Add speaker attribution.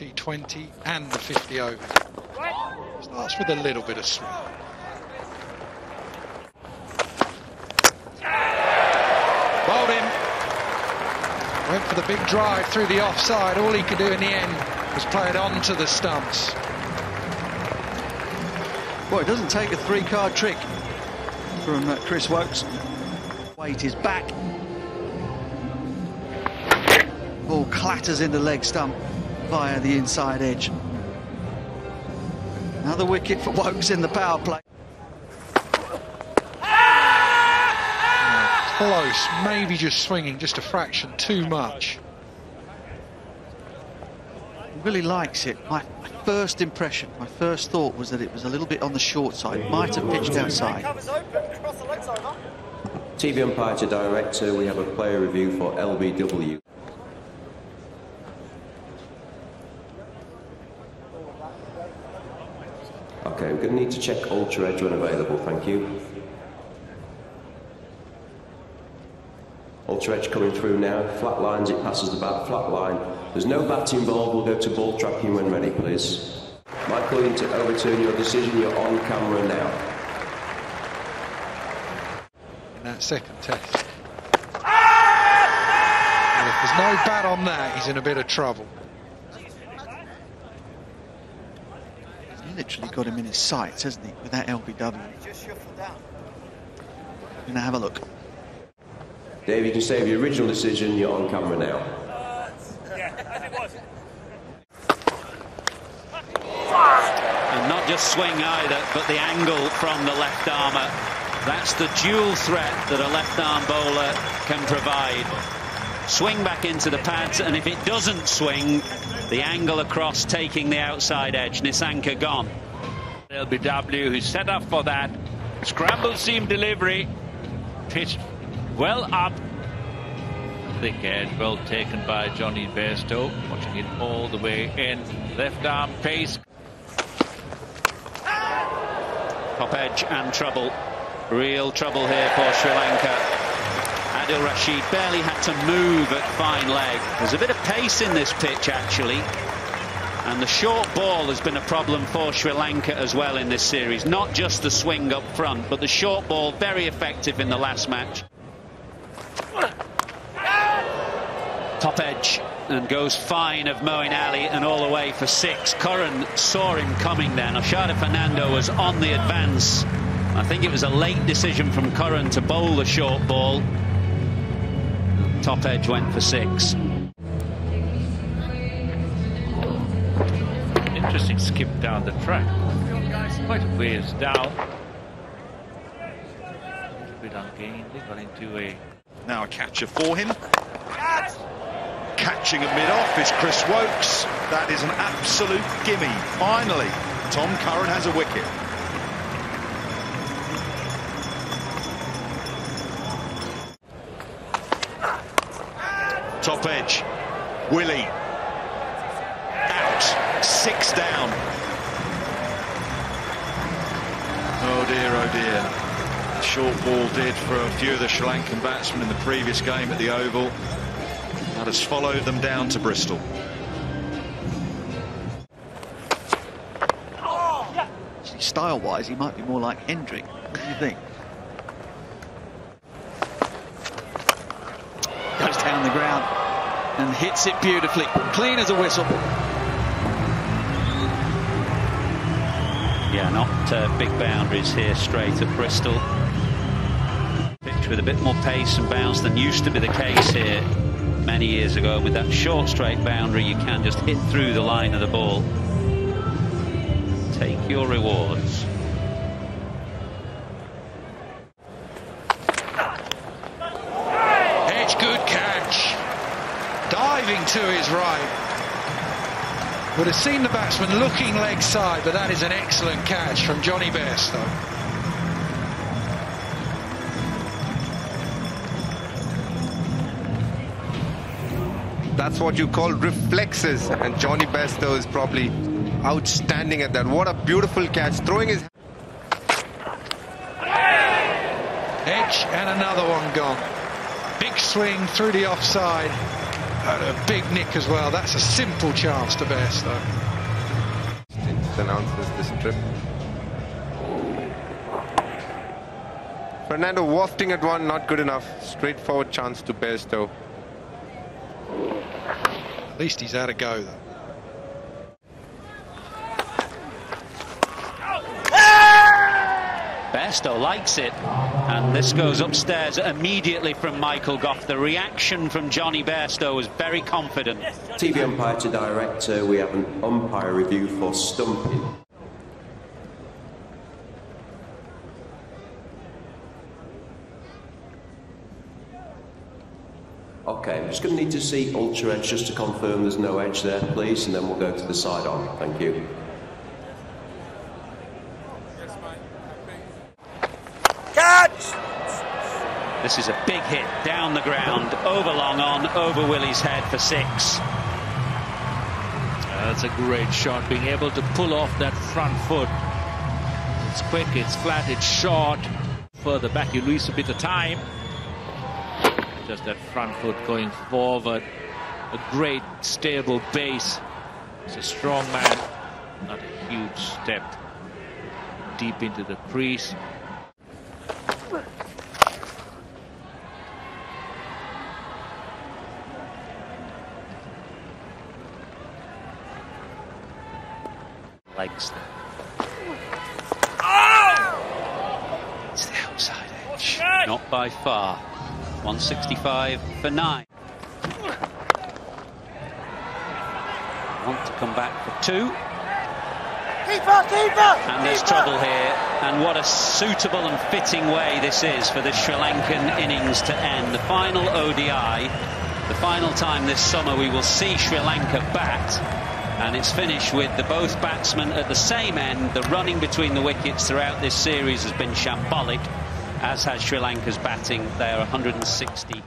Speaker 1: T20 and the 50 over. Starts with a little bit of swing. Bowled him. Went for the big drive through the offside. All he could do in the end was play it onto the stumps.
Speaker 2: Well, it doesn't take a three-card trick from uh, Chris Woakes. Weight is back. Ball clatters in the leg stump via the inside edge. Another wicket for Woakes in the power play. Ah!
Speaker 1: Close, maybe just swinging just a fraction too much.
Speaker 2: Really likes it. My, my first impression, my first thought was that it was a little bit on the short side. Might have pitched outside.
Speaker 3: TV umpire to director, we have a player review for LBW. Okay, we're going to need to check Ultra Edge when available, thank you. Ultra Edge coming through now, flat lines, it passes the bat, flat line. There's no bat involved, we'll go to ball tracking when ready, please. Michael, you need to overturn your decision, you're on camera now.
Speaker 1: That second test. If there's no bat on that, he's in a bit of trouble.
Speaker 2: Literally got him in his sights, hasn't he, with that LBW. Gonna have a look.
Speaker 3: Dave, you can save your original decision, you're on camera now.
Speaker 4: And not just swing either, but the angle from the left armer. That's the dual threat that a left arm bowler can provide. Swing back into the pads, and if it doesn't swing, the angle across taking the outside edge. Nissanka gone.
Speaker 5: LBW who's set up for that. Scramble seam delivery. Pitched well up. Thick edge, well taken by Jonny Bairstow. Watching it all the way in. Left arm pace.
Speaker 4: Top edge and trouble. Real trouble here for Sri Lanka. Adil Rashid barely had to move at fine leg. There's a bit of pace in this pitch, actually. And the short ball has been a problem for Sri Lanka as well in this series. Not just the swing up front, but the short ball very effective in the last match. Top edge and goes fine of Moeen Ali and all the way for six. Curran saw him coming then. Oshada Fernando was on the advance. I think it was a late decision from Curran to bowl the short ball. Top edge went for six.
Speaker 5: Interesting skip down the track. Quite a ways down. A bit ungainly, got into a
Speaker 6: Now a catcher for him. Catching at mid-off is Chris Woakes. That is an absolute gimme. Finally, Tom Curran has a wicket. Top edge. Willey. Out. Six down. Oh dear, oh dear. The short ball did for a few of the Sri Lankan batsmen in the previous game at the Oval. That has followed them down to Bristol.
Speaker 2: Style-wise, he might be more like Hendrick. What do you think? Goes down the ground and hits it beautifully. Clean as a whistle.
Speaker 4: Yeah, not uh, big boundaries here straight at Bristol. Pitch with a bit more pace and bounce than used to be the case here many years ago. With that short straight boundary, you can just hit through the line of the ball. Take your rewards.
Speaker 1: Edge, good catch. Diving to his right. Would have seen the batsman looking leg side, but that is an excellent catch from Jonny Bairstow.
Speaker 7: That's what you call reflexes, and Jonny Bairstow is probably outstanding at that. What a beautiful catch, throwing his
Speaker 1: Edge and another one gone. Big swing through the offside. And a big nick as well. That's a simple chance to Bairstow.
Speaker 7: announces this trip. Fernando wafting at one, not good enough. Straightforward chance to Bairstow.
Speaker 1: At least he's had a go, though.
Speaker 4: Bairstow likes it, and this goes upstairs immediately from Michael Gough. The reaction from Jonny Bairstow was very confident.
Speaker 3: TV umpire to director, we have an umpire review for stumping. Okay, I'm just going to need to see ultra edge just to confirm there's no edge there, please, and then we'll go to the side on. Thank you.
Speaker 4: This is a big hit down the ground, over long on, over Willey's head for six.
Speaker 5: That's a great shot, being able to pull off that front foot. It's quick, it's flat, it's short. Further back, you lose a bit of time. Just that front foot going forward. A great stable base. It's a strong man, not a huge step deep into the crease.
Speaker 4: Legs there. It's the outside edge. Not by far. 165 for nine. Want to come back for two.
Speaker 8: Keeper, keeper!
Speaker 4: And there's trouble here. And what a suitable and fitting way this is for the Sri Lankan innings to end. The final ODI, the final time this summer we will see Sri Lanka bat. And it's finished with the both batsmen at the same end. The running between the wickets throughout this series has been shambolic, as has Sri Lanka's batting. They are 160.